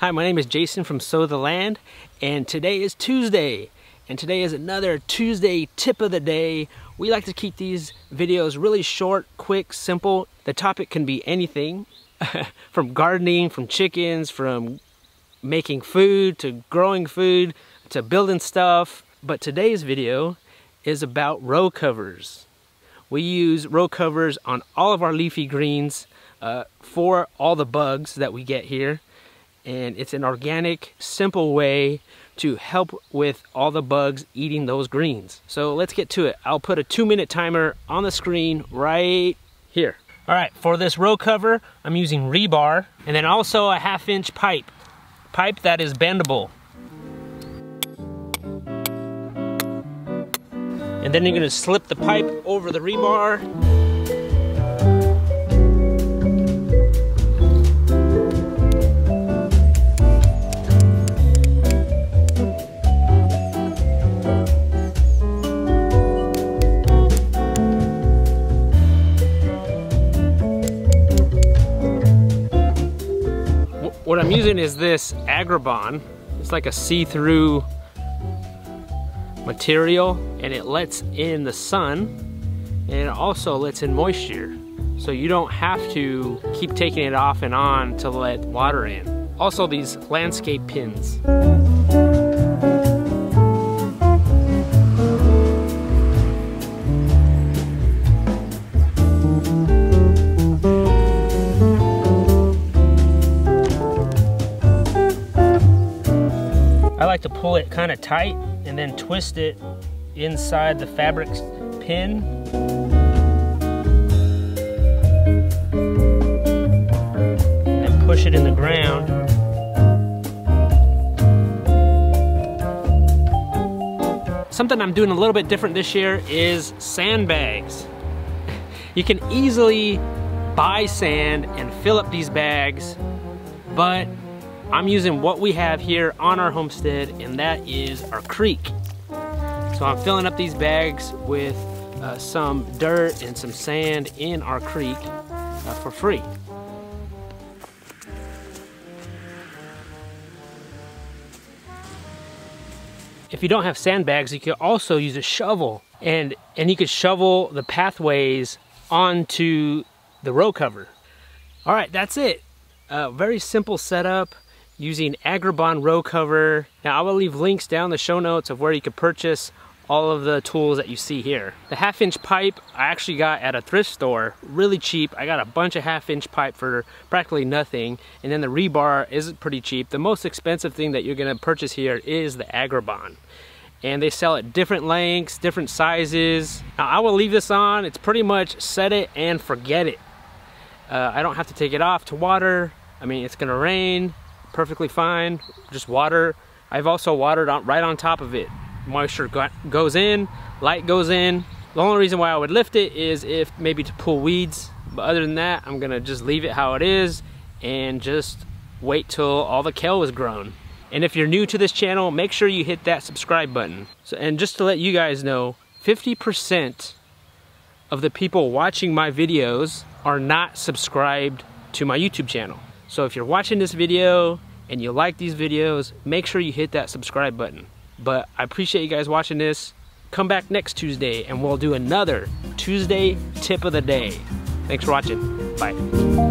Hi, my name is Jason from Sow the Land, and today is Tuesday. And today is another Tuesday tip of the day. We like to keep these videos really short, quick, simple. The topic can be anything, from gardening, from chickens, from making food, to growing food, to building stuff. But today's video is about row covers. We use row covers on all of our leafy greens uh, for all the bugs that we get here and it's an organic, simple way to help with all the bugs eating those greens. So let's get to it. I'll put a two minute timer on the screen right here. All right, for this row cover, I'm using rebar and then also a half inch pipe, pipe that is bendable. And then you're gonna slip the pipe over the rebar I'm using is this Agribon. It's like a see-through material and it lets in the sun and it also lets in moisture. So you don't have to keep taking it off and on to let water in. Also these landscape pins. Like to pull it kind of tight and then twist it inside the fabric pin. And push it in the ground. Something I'm doing a little bit different this year is sandbags. You can easily buy sand and fill up these bags, but I'm using what we have here on our homestead and that is our creek. So I'm filling up these bags with uh, some dirt and some sand in our creek uh, for free. If you don't have sandbags, you can also use a shovel and, and you could shovel the pathways onto the row cover. All right, that's it. Uh, very simple setup using Agribon row cover. Now I will leave links down the show notes of where you can purchase all of the tools that you see here. The half inch pipe I actually got at a thrift store, really cheap. I got a bunch of half inch pipe for practically nothing. And then the rebar is pretty cheap. The most expensive thing that you're gonna purchase here is the Agribon. And they sell at different lengths, different sizes. Now I will leave this on. It's pretty much set it and forget it. Uh, I don't have to take it off to water. I mean, it's gonna rain perfectly fine. Just water. I've also watered on, right on top of it. Moisture goes in, light goes in. The only reason why I would lift it is if maybe to pull weeds. But other than that, I'm gonna just leave it how it is and just wait till all the kale is grown. And if you're new to this channel, make sure you hit that subscribe button. So, and just to let you guys know, 50% of the people watching my videos are not subscribed to my YouTube channel. So if you're watching this video and you like these videos, make sure you hit that subscribe button. But I appreciate you guys watching this. Come back next Tuesday and we'll do another Tuesday tip of the day. Thanks for watching. Bye.